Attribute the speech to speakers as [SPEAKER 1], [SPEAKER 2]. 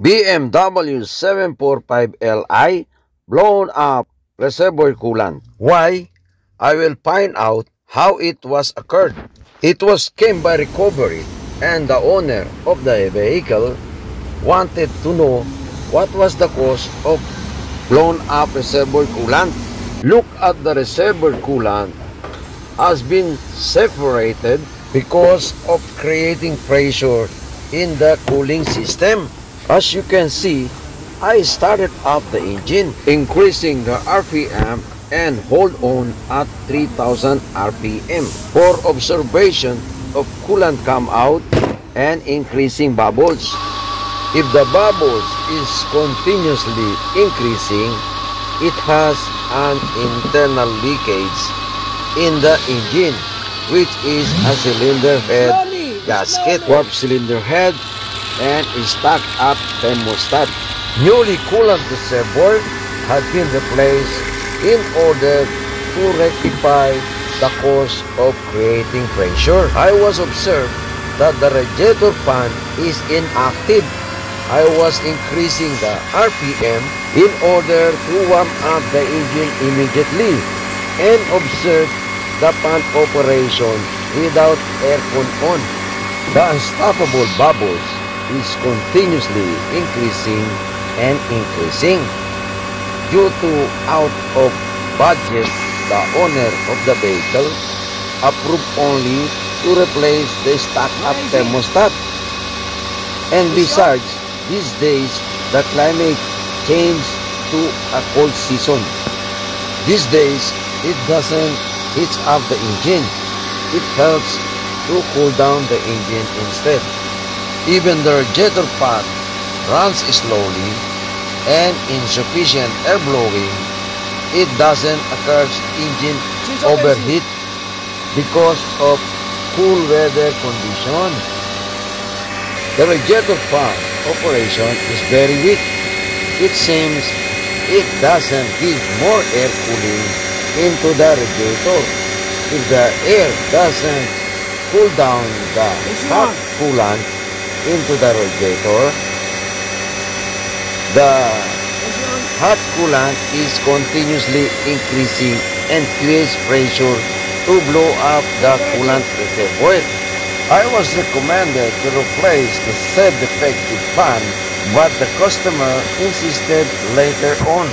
[SPEAKER 1] BMW 745Li blown up reservoir coolant. Why? I will find out how it was occurred. It was came by recovery and the owner of the vehicle wanted to know what was the cause of blown up reservoir coolant. Look at the reservoir coolant has been separated because of creating pressure in the cooling system. As you can see, I started up the engine, increasing the RPM and hold on at 3000 RPM for observation of coolant come out and increasing bubbles. If the bubbles is continuously increasing, it has an internal leakage in the engine, which is a cylinder head gasket, warp cylinder head, and a stacked up thermostat. Newly coolant reservoir had been replaced in order to rectify the cause of creating pressure. I was observed that the radiator fan is inactive I was increasing the RPM in order to warm up the engine immediately and observe the fan operation without aircon on. The unstoppable bubbles is continuously increasing and increasing. Due to out of budget, the owner of the vehicle approved only to replace the stuck-up thermostat. And besides, these days, the climate changed to a cold season. These days, it doesn't heat up the engine. It helps to cool down the engine instead. Even the radiator fan runs slowly and insufficient air blowing, it doesn't occur engine overheat because of cool weather conditions. The radiator fan operation is very weak. It seems it doesn't give more air cooling into the radiator. If the air doesn't cool down the hot coolant into the radiator, the hot coolant is continuously increasing and creates pressure to blow up the coolant reservoir. I was recommended to replace the said defective fan but the customer insisted later on.